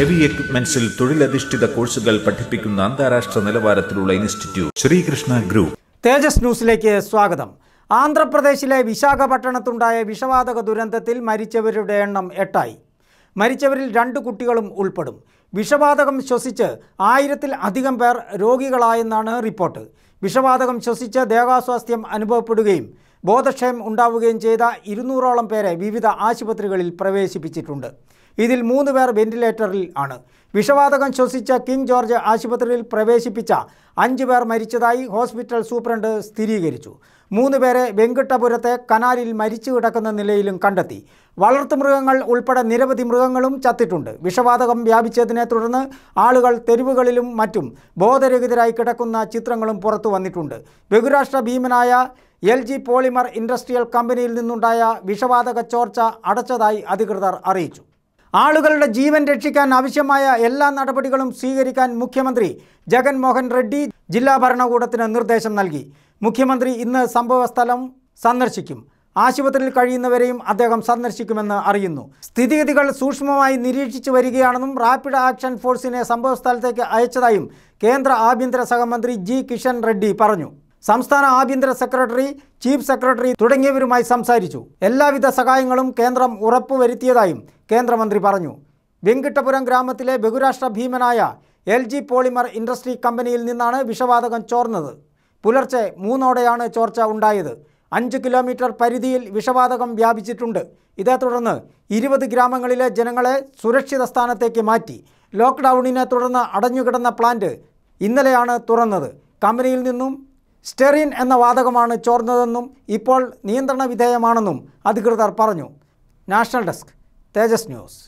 Heavy എക്യുപ്മെന്റ്സിൽ തൊഴിലധിഷ്ഠിത കോഴ്സുകൾ പഠിപ്പിക്കുന്ന അന്താരാഷ്ട്ര നിലവാരത്തിലുള്ള ഇൻസ്റ്റിറ്റ്യൂട്ട് ശ്രീകൃഷ്ണ ഗ്രൂപ്പ്. തേജസ് ന്യൂസിലേക്ക് സ്വാഗതം. ആന്ധ്രാപ്രദേശിലെ വിശാഖപട്ടണത്തുണ്ടായ വിഷവാതക ദുരന്തത്തിൽ മരിച്ചവരുടെ എണ്ണം എട്ടായി. മരിച്ചവരിൽ രണ്ട് കുട്ടികളും ഉൾപ്പെടും. വിഷവാതകം ശ്വസിച്ച് ആയിരത്തിൽ അധികം പേർ രോഗികളായെന്നാണ് റിപ്പോർട്ട്. വിഷവാതകം ശ്വസിച്ച് ദേഹാസ്വാസ്ഥ്യം അനുഭവപ്പെടുകയും ബോധക്ഷയം ഉണ്ടാവുകയും ചെയ്ത ഇരുന്നൂറോളം പേരെ വിവിധ ആശുപത്രികളിൽ പ്രവേശിപ്പിച്ചിട്ടുണ്ട്. ഇതിൽ മൂന്ന് പേർ വെന്റിലേറ്ററിൽ ആണ്. വിഷവാതകം ശ്വസിച്ച കിങ് ജോർജ് ആശുപത്രിയിൽ പ്രവേശിപ്പിച്ച അഞ്ച് പേർ മരിച്ചതായി ഹോസ്പിറ്റൽ സൂപ്രണ്ട് സ്ഥിരീകരിച്ചു. മൂന്ന് പേരെ വെങ്കിട്ടപുരത്തെ കനാലിൽ മരിച്ചു കിടക്കുന്ന നിലയിലും കണ്ടെത്തി. വളർത്തുമൃഗങ്ങൾ ഉൾപ്പെടെ നിരവധി മൃഗങ്ങളും ചത്തിട്ടുണ്ട്. വിഷവാതകം വ്യാപിച്ചതിനെ തുടർന്ന് ആളുകൾ തെരുവുകളിലും മറ്റും ബോധരഹിതരായി കിടക്കുന്ന ചിത്രങ്ങളും പുറത്തു വന്നിട്ടുണ്ട്. ബഹുരാഷ്ട്ര ഭീമനായ എൽ ജി പോളിമർ ഇൻഡസ്ട്രിയൽ കമ്പനിയിൽ നിന്നുണ്ടായ വിഷവാതക ചോർച്ച അടച്ചതായി അധികൃതർ അറിയിച്ചു. ആളുകളുടെ ജീവൻ രക്ഷിക്കാൻ ആവശ്യമായ എല്ലാ നടപടികളും സ്വീകരിക്കാൻ മുഖ്യമന്ത്രി ജഗൻമോഹൻ റെഡ്ഡി ജില്ലാ ഭരണകൂടത്തിന് നിർദ്ദേശം നൽകി. മുഖ്യമന്ത്രി ഇന്ന് സംഭവസ്ഥലം സന്ദർശിക്കും. ആശുപത്രിയിൽ കഴിയുന്നവരെയും അദ്ദേഹം സന്ദർശിക്കുമെന്ന് അറിയുന്നു. സ്ഥിതിഗതികൾ സൂക്ഷ്മമായി നിരീക്ഷിച്ചു വരികയാണെന്നും റാപ്പിഡ് ആക്ഷൻ ഫോഴ്സിനെ സംഭവസ്ഥലത്തേക്ക് അയച്ചതായും കേന്ദ്ര ആഭ്യന്തര സഹമന്ത്രി ജി. കിഷൻ റെഡ്ഡി പറഞ്ഞു. സംസ്ഥാന ആഭ്യന്തര സെക്രട്ടറി ചീഫ് സെക്രട്ടറി തുടങ്ങിയവരുമായി സംസാരിച്ചു. എല്ലാവിധ സഹായങ്ങളും കേന്ദ്രം ഉറപ്പുവരുത്തിയതായും കേന്ദ്രമന്ത്രി പറഞ്ഞു. വെങ്കിട്ടപുരം ഗ്രാമത്തിലെ ബഹുരാഷ്ട്ര ഭീമനായ എൽ ജി പോളിമർ ഇൻഡസ്ട്രി കമ്പനിയിൽ നിന്നാണ് വിഷവാതകം ചോർന്നത്. പുലർച്ചെ മൂന്നോടെയാണ് ചോർച്ച ഉണ്ടായത്. അഞ്ച് കിലോമീറ്റർ പരിധിയിൽ വിഷവാതകം വ്യാപിച്ചിട്ടുണ്ട്. ഇതേ തുടർന്ന് ഇരുപത് ഗ്രാമങ്ങളിലെ ജനങ്ങളെ സുരക്ഷിത സ്ഥാനത്തേക്ക് മാറ്റി. ലോക്ക്ഡൗണിനെ തുടർന്ന് അടഞ്ഞുകിടന്ന പ്ലാന്റ് ഇന്നലെയാണ് തുറന്നത്. കമ്പനിയിൽ നിന്നും സ്റ്റെറിൻ എന്ന വാതകമാണ് ചോർന്നതെന്നും ഇപ്പോൾ നിയന്ത്രണ വിധേയമാണെന്നും അധികൃതർ പറഞ്ഞു. National desk Tejas news.